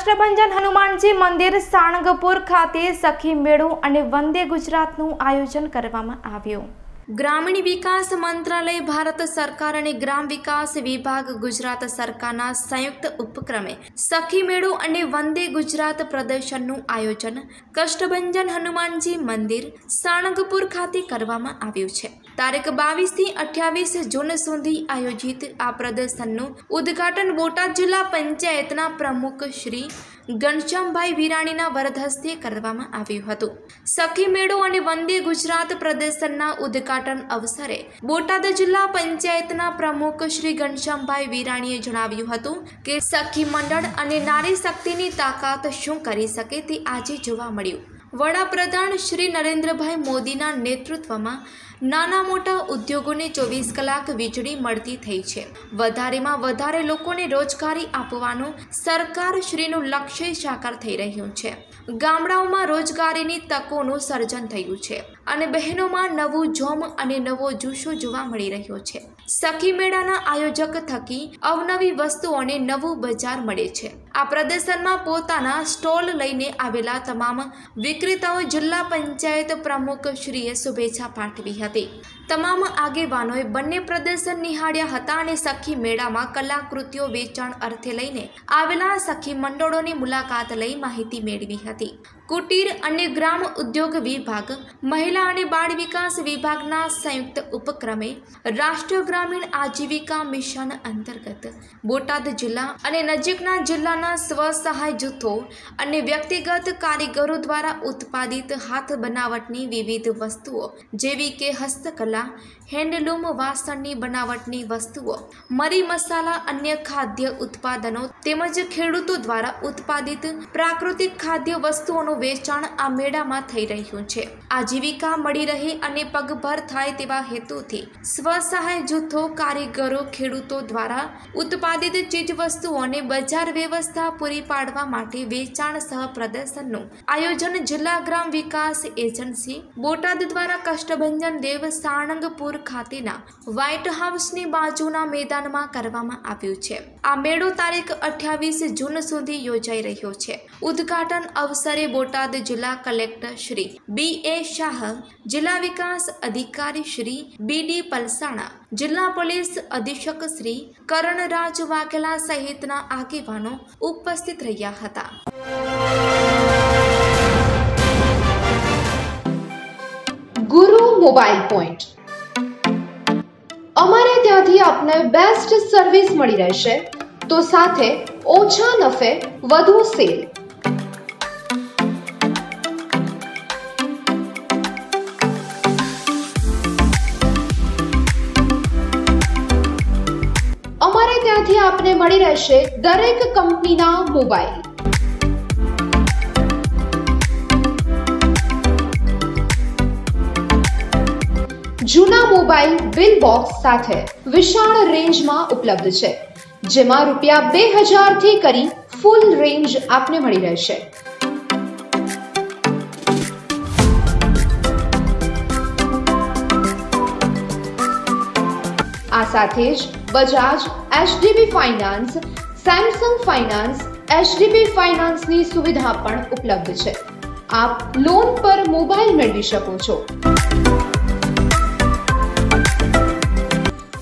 કષ્ટભંજન હનુમાનજી મંદિર સાણગપુર ખાતે સખી મેળો અને વંદે ગુજરાતનું આયોજન કરવામાં આવ્યું. ગ્રામીણ વિકાસ મંત્રાલય, ભારત સરકાર અને ગ્રામ વિકાસ વિભાગ ગુજરાત સરકારના સંયુક્ત ઉપક્રમે સખી મેળો અને વંદે ગુજરાત પ્રદર્શનનું આયોજન કષ્ટભંજન હનુમાનજી મંદિર સાણંગપુર ખાતે કરવામાં આવ્યું છે. તારીખ બાવીસથી અઠ્યાવીસ જૂન સુધી આયોજિત આ પ્રદર્શનનું ઉદ્ઘાટન બોટાદ જિલ્લા પંચાયતના પ્રમુખ શ્રી ઘનશ્યામભાઈ વિરાણીના વરદહસ્તે કરવામાં આવ્યું હતું. સખી મેળો અને વંદે ગુજરાત પ્રદર્શનના ઉદ્ઘાટન અવસરે બોટાદ જિલ્લા પંચાયતના પ્રમુખ શ્રી ઘનશ્યામભાઈ વિરાણીએ જણાવ્યું હતું કે, સખી મંડળ અને નારી શક્તિની તાકાત શું કરી શકે તે આજે જોવા મળ્યું. વડાપ્રધાન શ્રી નરેન્દ્રભાઈ મોદીના નેતૃત્વમાં નાના મોટા ઉદ્યોગોને ચોવીસ કલાક વીજળી મળતી થઈ છે. વધારેમાં વધારે લોકોને રોજગારી આપવાનું સરકાર શ્રીનું લક્ષ્ય સાકાર થઈ રહ્યું છે. ગામડાઓમાં રોજગારીની તકોનું સર્જન થયું છે. અને બહેનોમાં નવું જોમ અને નવો જુસ્સો જોવા મળી રહ્યો છે. સખી મેળાના આયોજક થકી અવનવી વસ્તુઓને નવું બજાર મળે છે. આ પ્રદર્શનમાં પોતાના સ્ટોલ લઈને આવેલા તમામ વિક્રેતાઓ જિલ્લા પંચાયત પ્રમુખ શ્રીએ શુભેચ્છા પાઠવી હતી. તમામ આગેવાનોએ બંને પ્રદર્શન નિહાળ્યા હતા અને સખી મેળામાં કલાકૃતિઓ વેચાણ અર્થે લઈને આવેલા સખી મંડળોની મુલાકાત લઈ માહિતી મેળવી હતી. કુટીર અને ગ્રામ ઉદ્યોગ વિભાગ મહિલા અને બાળ વિકાસ વિભાગના સંયુક્ત ઉપક્રમે રાષ્ટ્રીય ગ્રામીણ આજીવિકા મિશન અંતર્ગત બોટાદ જિલ્લા અને નજીકના જિલ્લાના સ્વ સહાય જૂથો અને વ્યક્તિગત કારીગરો દ્વારા ઉત્પાદિત હાથ બનાવટની વિવિધ વસ્તુઓ, જેવી કે હસ્તકલા, હેન્ડલૂમ વાસણની બનાવટની વસ્તુઓ, મરી મસાલા અન્ય ખાદ્ય ઉત્પાદનો તેમજ ખેડૂતો દ્વારા ઉત્પાદિત પ્રાકૃતિક ખાદ્ય વસ્તુઓનું વેચાણ આ મેળામાં થઈ રહ્યું છે. આજીવિકા મળી રહે અને પગભર થાય તેવા હેતુથી સ્વસહાય જૂથો, કારીગરો, ખેડૂતો દ્વારા ઉત્પાદિત ચીજવસ્તુઓને બજાર વ્યવસ્થા પૂરી પાડવા માટે વેચાણ સહ પ્રદર્શનનું આયોજન જિલ્લા ગ્રામ વિકાસ એજન્સી બોટાદ દ્વારા કષ્ટભંજન દેવ સાણંગપુર ખાતેના વ્હાઇટ હાઉસની બાજુના મેદાનમાં કરવામાં આવ્યું છે. આ મેળો તારીખ અઠ્યાવીસ જૂન સુધી યોજાઈ રહ્યો છે. ઉદ્ઘાટન અવસરે બોટાદ જિલ્લા collector Shri B A Shah, જિલ્લા વિકાસ અધિકારી શ્રી બી ડી પલસાણા, જિલ્લા પોલીસ અધિક્ષક શ્રી કરણરાજ વાઘેલા સહિતના આગેવાનો ઉપસ્થિત રહ્યા હતા. ગુરુ મોબાઈલ પોઈન્ટ. અમારે ત્યાંથી આપને બેસ્ટ સર્વિસ મળી રહેશે. તો સાથે ઓછા નફે વધુ સેલ આપને મળી રહેશે દરેક કંપનીના મોબાઈલ. જૂના મોબાઈલ બિલ બોક્સ સાથે વિશાળ રેન્જમાં ઉપલબ્ધ છે, જેમાં રૂપિયા બે હજારથી કરી ફૂલ રેન્જ આપને મળી રહેશે. સાથે જ Bajaj HDB finance Samsung finance HDB ફાઇનાન્સની સુવિધા પણ ઉપલબ્ધ છે. આપ લોન પર મોબાઈલ મેળવી શકો છો.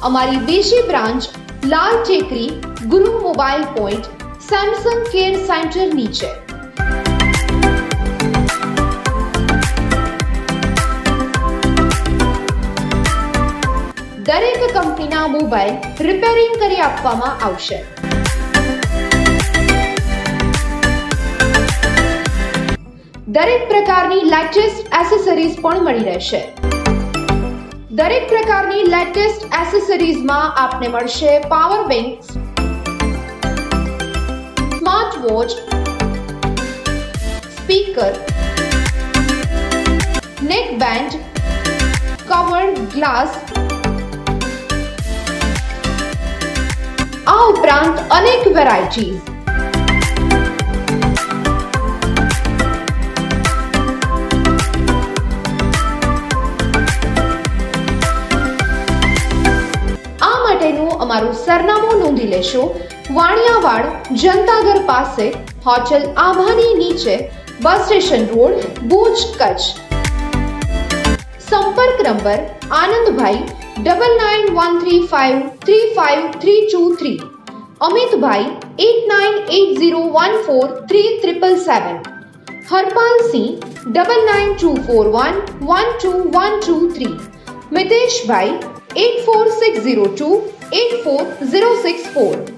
અમારી બીજી branch Lal Tekri, Guru mobile point Samsung care centre નીચે. દરેક કંપનીના મોબાઈલ રિપેરિંગ કરી આપવામાં આવશે. દરેક પ્રકારની લેટેસ્ટ એસેસરીઝ પણ મળી રહેશે. દરેક પ્રકારની લેટેસ્ટ એસેસરીઝમાં આપને મળશે power bank smart watch speaker neck band covered glass આ ઉપરાંત અનેક આ માટેનું અમારું સરનામું નોંધી લેશો. વાણિયાવાડ જનતાગર પાસે, હોટેલ આભાની નીચે, bus station road, Bhuj Kutch. સંપર્ક number Anandbhai Double nine one three five three five three two three. Amit Bhai 8980143777 Harpal Singh double nine two four one one two one two three. Mitesh Bhai 84602 84064